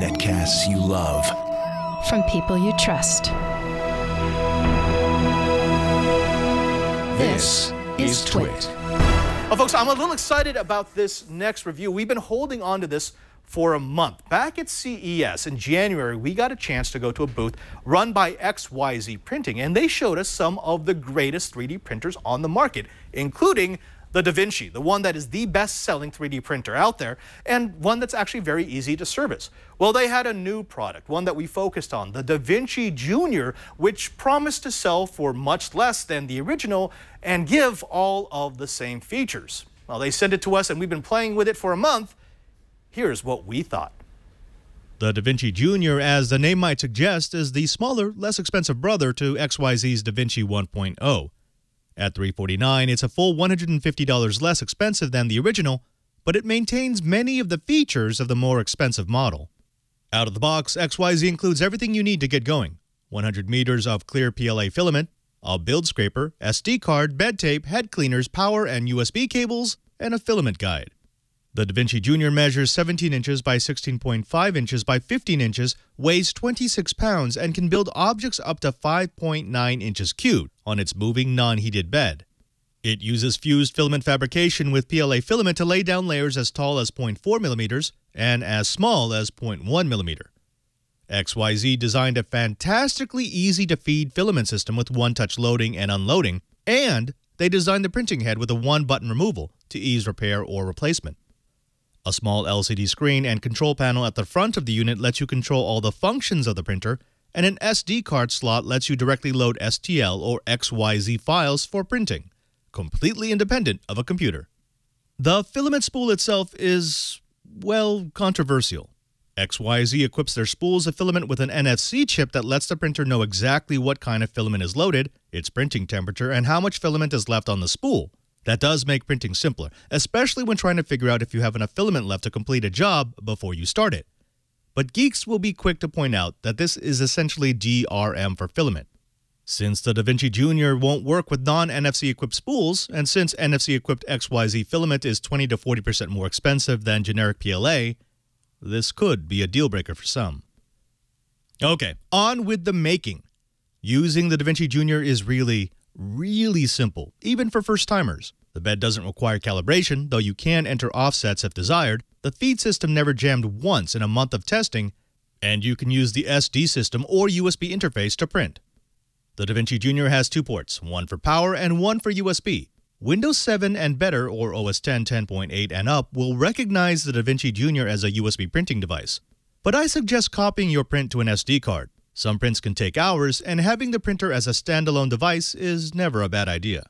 Netcasts you love. From people you trust. This is TWiT. Well, folks, I'm a little excited about this next review. We've been holding on to this for a month. Back at CES in January, we got a chance to go to a booth run by XYZ Printing, and they showed us some of the greatest 3D printers on the market, including the Da Vinci, the one that is the best-selling 3D printer out there, and one that's actually very easy to service. Well, they had a new product, one that we focused on, the Da Vinci Junior, which promised to sell for much less than the original and give all of the same features. Well, they sent it to us, and we've been playing with it for a month. Here's what we thought. The Da Vinci Junior, as the name might suggest, is the smaller, less expensive brother to XYZ's Da Vinci 1.0. At 349, it's a full $150 less expensive than the original, but it maintains many of the features of the more expensive model. Out of the box, XYZ includes everything you need to get going 100 meters of clear PLA filament, a build scraper, SD card, bed tape, head cleaners, power and USB cables, and a filament guide. The Da Vinci Junior measures 17 inches by 16.5 inches by 15 inches, weighs 26 pounds, and can build objects up to 5.9 inches cubed on its moving non-heated bed. It uses fused filament fabrication with PLA filament to lay down layers as tall as 0.4 millimeters and as small as 0.1 millimeter. XYZ designed a fantastically easy to feed filament system with one-touch loading and unloading, and they designed the printing head with a one-button removal to ease repair or replacement. A small LCD screen and control panel at the front of the unit lets you control all the functions of the printer, and an SD card slot lets you directly load STL or XYZ files for printing, completely independent of a computer. The filament spool itself is, well, controversial. XYZ equips their spools of filament with an NFC chip that lets the printer know exactly what kind of filament is loaded, its printing temperature, and how much filament is left on the spool. That does make printing simpler, especially when trying to figure out if you have enough filament left to complete a job before you start it. But geeks will be quick to point out that this is essentially DRM for filament. Since the Da Vinci Junior won't work with non-NFC equipped spools, and since NFC equipped XYZ filament is 20 to 40% more expensive than generic PLA, this could be a deal breaker for some. Okay, on with the making. Using the Da Vinci Junior is really really simple, even for first timers. The bed doesn't require calibration, though you can enter offsets if desired. The feed system never jammed once in a month of testing, and you can use the SD system or USB interface to print. The DaVinci Junior has two ports, one for power and one for USB. Windows 7 and better, or OS 10 10.8 and up, will recognize the DaVinci Junior as a USB printing device. But I suggest copying your print to an SD card. Some prints can take hours, and having the printer as a standalone device is never a bad idea.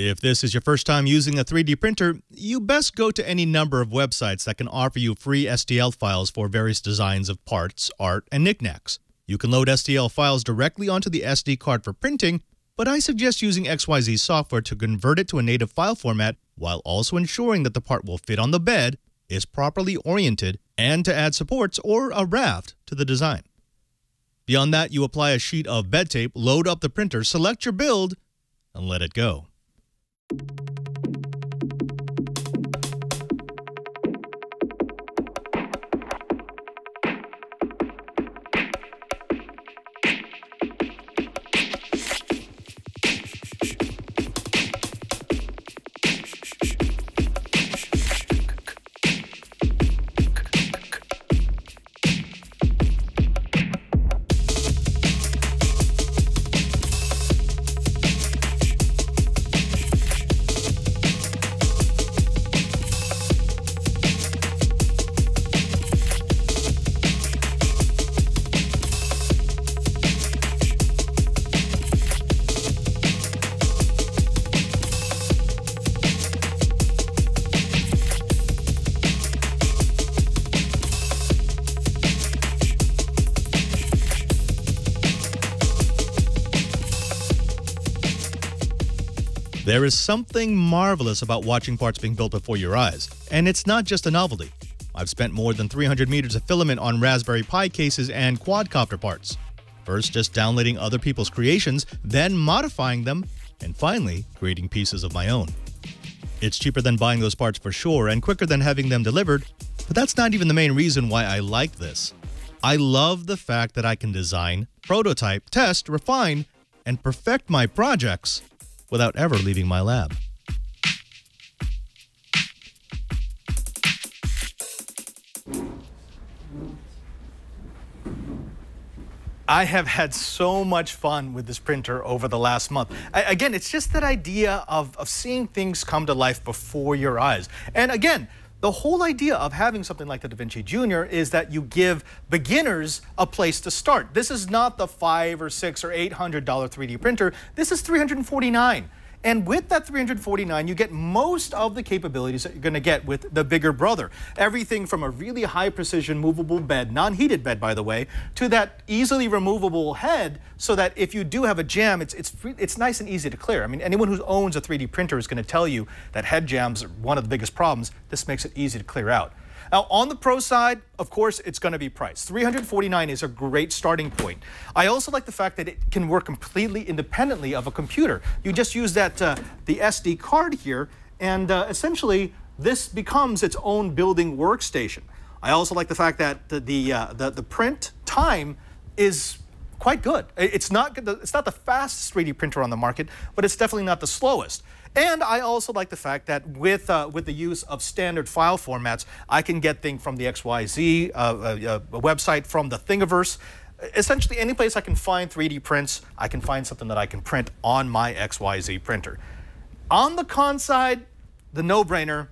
If this is your first time using a 3D printer, you best go to any number of websites that can offer you free STL files for various designs of parts, art, and knickknacks. You can load STL files directly onto the SD card for printing, but I suggest using XYZ software to convert it to a native file format while also ensuring that the part will fit on the bed, is properly oriented, and to add supports or a raft to the design. Beyond that, you apply a sheet of bed tape, load up the printer, select your build, and let it go you There is something marvelous about watching parts being built before your eyes, and it's not just a novelty. I've spent more than 300 meters of filament on Raspberry Pi cases and quadcopter parts. First, just downloading other people's creations, then modifying them, and finally, creating pieces of my own. It's cheaper than buying those parts for sure and quicker than having them delivered, but that's not even the main reason why I like this. I love the fact that I can design, prototype, test, refine, and perfect my projects without ever leaving my lab. I have had so much fun with this printer over the last month. I, again, it's just that idea of, of seeing things come to life before your eyes. And again, the whole idea of having something like the Da Vinci Junior is that you give beginners a place to start. This is not the five or six or eight hundred dollar 3D printer. This is 349. And with that 349, you get most of the capabilities that you're going to get with the bigger brother. Everything from a really high precision movable bed, non-heated bed by the way, to that easily removable head so that if you do have a jam, it's, it's, it's nice and easy to clear. I mean, anyone who owns a 3D printer is going to tell you that head jams are one of the biggest problems. This makes it easy to clear out. Now, on the pro side, of course, it's going to be price. 349 is a great starting point. I also like the fact that it can work completely independently of a computer. You just use that uh, the SD card here, and uh, essentially this becomes its own building workstation. I also like the fact that the the, uh, the, the print time is quite good. It's not it's not the fastest 3D printer on the market, but it's definitely not the slowest. And I also like the fact that with uh, with the use of standard file formats, I can get things from the XYZ uh, uh, website, from the Thingiverse. Essentially, any place I can find 3D prints, I can find something that I can print on my XYZ printer. On the con side, the no-brainer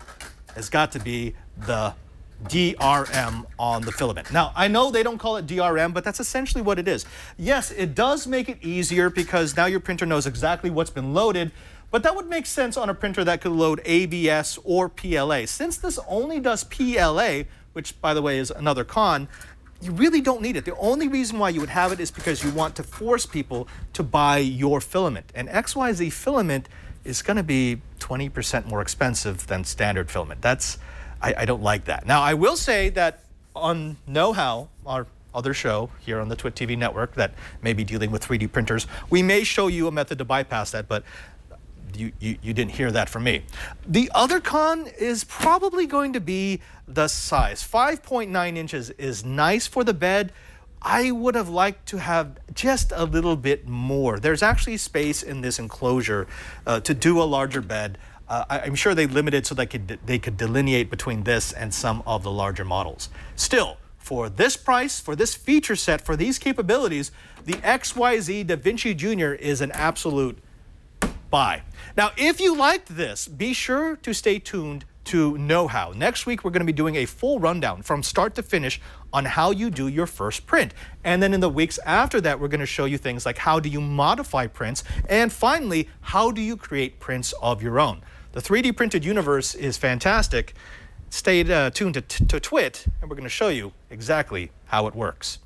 has got to be the DRM on the filament. Now, I know they don't call it DRM, but that's essentially what it is. Yes, it does make it easier because now your printer knows exactly what's been loaded, but that would make sense on a printer that could load ABS or PLA. Since this only does PLA, which by the way is another con, you really don't need it. The only reason why you would have it is because you want to force people to buy your filament. And XYZ filament is going to be 20% more expensive than standard filament. That's I, I don't like that. Now, I will say that on Know How, our other show here on the TWiT TV network that may be dealing with 3D printers, we may show you a method to bypass that, but you, you, you, didn't hear that from me. The other con is probably going to be the size. 5.9 inches is nice for the bed. I would have liked to have just a little bit more. There's actually space in this enclosure uh, to do a larger bed. Uh, I, am sure they limited so they could they could delineate between this and some of the larger models. Still, for this price, for this feature set, for these capabilities, the XYZ DaVinci Junior is an absolute buy. Now, if you liked this, be sure to stay tuned to Know How. Next week, we're going to be doing a full rundown from start to finish on how you do your first print. And then in the weeks after that, we're going to show you things like how do you modify prints, and finally, how do you create prints of your own. The 3D printed universe is fantastic. Stay uh, tuned to, to TWiT, and we're going to show you exactly how it works.